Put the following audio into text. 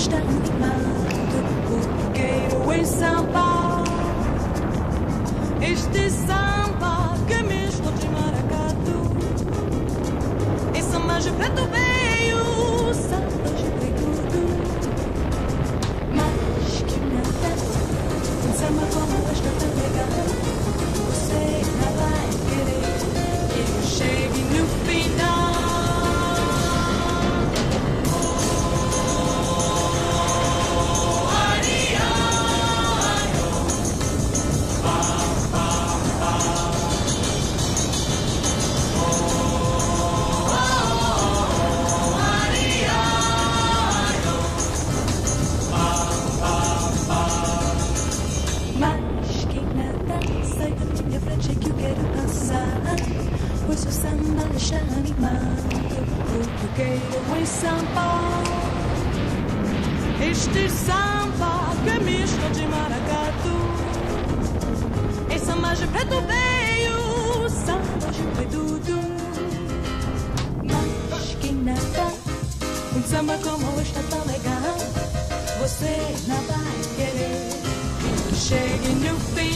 Ich geh, wo ich sympa. Ich sympa. Sai da minha frente que eu quero dançar. Pois o samba está animado. Porque eu quero em samba. Este samba que é misto de maracatu. É samba de preto veio, samba de preto. Mas que nada, um samba como este é tão legal. Você não vai querer que chegue no fim.